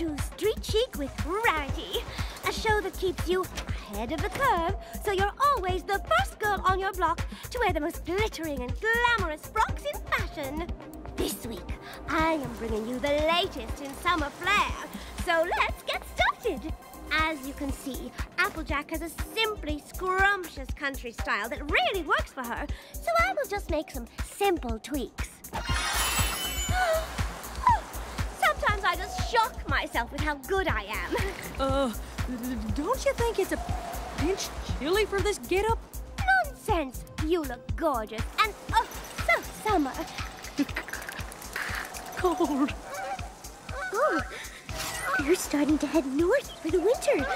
to Street Chic with Rarity, a show that keeps you ahead of the curve so you're always the first girl on your block to wear the most glittering and glamorous frocks in fashion. This week, I am bringing you the latest in summer flair, so let's get started. As you can see, Applejack has a simply scrumptious country style that really works for her, so I will just make some simple tweaks. Myself with how good I am. Uh, don't you think it's a pinch chilly for this getup? Nonsense! You look gorgeous and oh, so summer. Cold. Oh, you're starting to head north for the winter.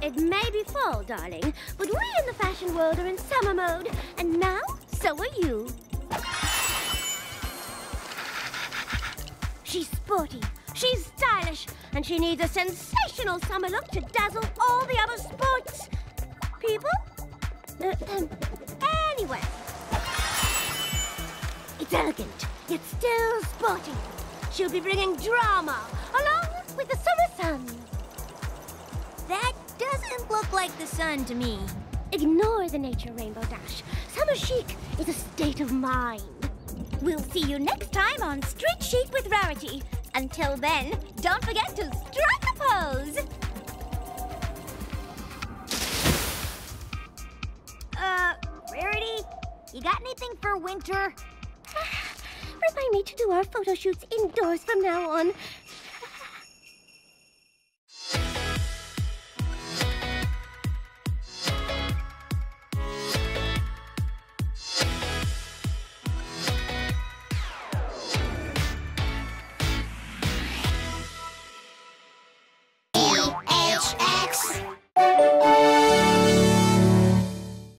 It may be fall, darling, but we in the fashion world are in summer mode, and now so are you. She's sporty, she's stylish, and she needs a sensational summer look to dazzle all the other sports. People? Uh, anyway. It's elegant, yet still sporty. She'll be bringing drama, along with the summer sun. That doesn't look like the sun to me. Ignore the nature rainbow dash. Summer chic is a state of mind. We'll see you next time on Street Chic with Rarity. Until then, don't forget to strike a pose. Uh, Rarity, you got anything for winter? Remind me to do our photo shoots indoors from now on.